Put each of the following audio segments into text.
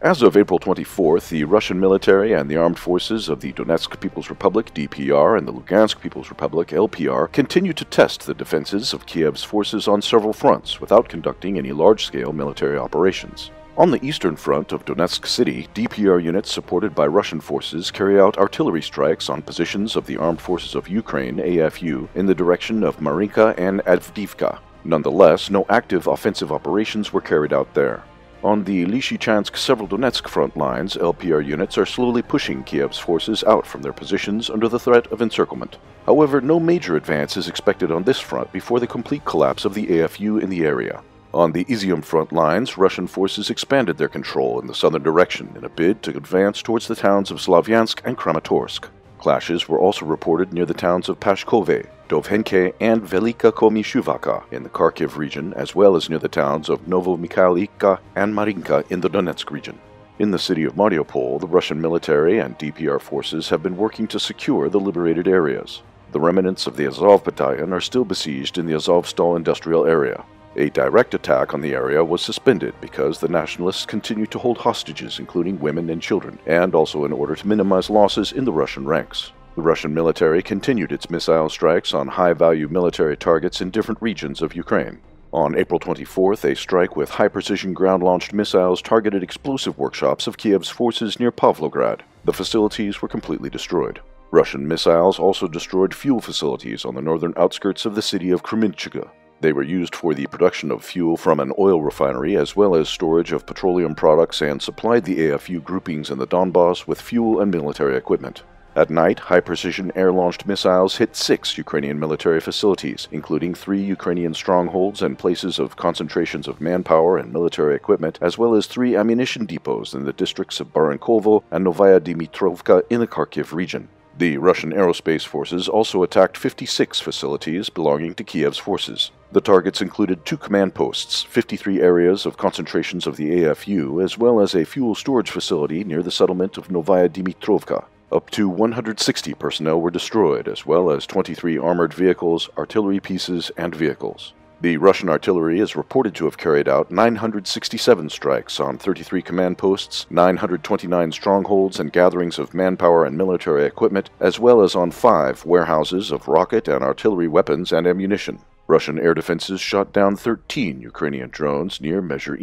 As of April 24th, the Russian military and the armed forces of the Donetsk People's Republic DPR and the Lugansk People's Republic LPR continue to test the defenses of Kiev's forces on several fronts without conducting any large-scale military operations. On the eastern front of Donetsk City, DPR units supported by Russian forces carry out artillery strikes on positions of the Armed Forces of Ukraine AFU in the direction of Marinka and Avdiivka. Nonetheless, no active offensive operations were carried out there. On the Lysychansk Severodonetsk front lines, LPR units are slowly pushing Kiev's forces out from their positions under the threat of encirclement. However, no major advance is expected on this front before the complete collapse of the AFU in the area. On the Izium front lines, Russian forces expanded their control in the southern direction in a bid to advance towards the towns of Slavyansk and Kramatorsk. Clashes were also reported near the towns of Pashkove, Dovhenke, and Velika Komishuvaka in the Kharkiv region, as well as near the towns of Novomikhailivka and Marinka in the Donetsk region. In the city of Mariupol, the Russian military and DPR forces have been working to secure the liberated areas. The remnants of the Azov battalion are still besieged in the Azovstal industrial area. A direct attack on the area was suspended because the nationalists continued to hold hostages, including women and children, and also in order to minimize losses in the Russian ranks. The Russian military continued its missile strikes on high value military targets in different regions of Ukraine. On April 24th, a strike with high precision ground launched missiles targeted explosive workshops of Kiev's forces near Pavlograd. The facilities were completely destroyed. Russian missiles also destroyed fuel facilities on the northern outskirts of the city of Kremenchug. They were used for the production of fuel from an oil refinery as well as storage of petroleum products and supplied the AFU groupings in the Donbass with fuel and military equipment. At night, high precision air launched missiles hit six Ukrainian military facilities, including three Ukrainian strongholds and places of concentrations of manpower and military equipment, as well as three ammunition depots in the districts of Barankovo and Novaya Dimitrovka in the Kharkiv region. The Russian aerospace forces also attacked 56 facilities belonging to Kiev's forces. The targets included two command posts, 53 areas of concentrations of the AFU, as well as a fuel storage facility near the settlement of Novaya Dimitrovka. Up to 160 personnel were destroyed, as well as 23 armored vehicles, artillery pieces, and vehicles. The Russian artillery is reported to have carried out 967 strikes on 33 command posts, 929 strongholds and gatherings of manpower and military equipment, as well as on five warehouses of rocket and artillery weapons and ammunition. Russian air defenses shot down 13 Ukrainian drones near Mezhyr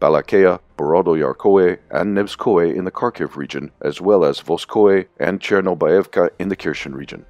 Balakleya, Borodoyarkoe, and Nevskoe in the Kharkiv region, as well as Voskoe and Chernobyevka in the Kherson region.